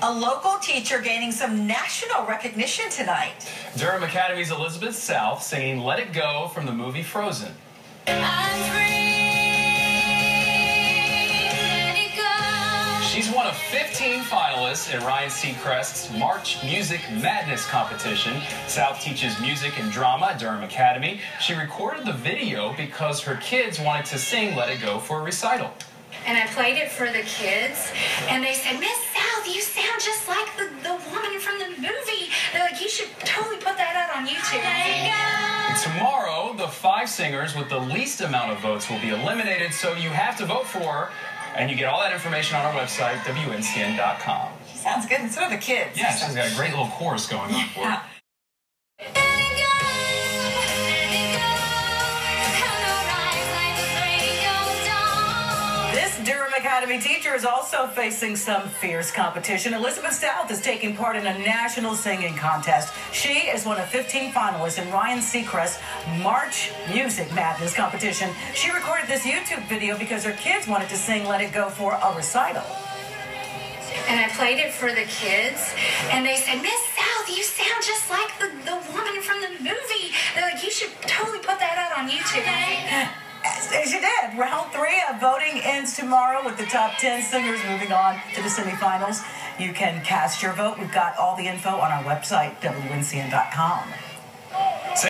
A local teacher gaining some national recognition tonight. Durham Academy's Elizabeth South singing Let It Go from the movie Frozen. She's one of 15 finalists in Ryan Seacrest's March Music Madness competition. South teaches music and drama at Durham Academy. She recorded the video because her kids wanted to sing Let It Go for a recital. And I played it for the kids, and they said, Miss South, you sound just like the, the woman from the movie. They're like, you should totally put that out on YouTube. Tomorrow, the five singers with the least amount of votes will be eliminated, so you have to vote for her. And you get all that information on our website, WNCN.com. She sounds good, and so do the kids. Yeah, she's got a great little chorus going on for her. Academy teacher is also facing some fierce competition. Elizabeth South is taking part in a national singing contest. She is one of 15 finalists in Ryan Seacrest's March Music Madness competition. She recorded this YouTube video because her kids wanted to sing Let It Go for a recital. And I played it for the kids, and they said, Miss South, you Round three of voting ends tomorrow with the top 10 singers moving on to the semifinals. You can cast your vote. We've got all the info on our website, WNCN.com.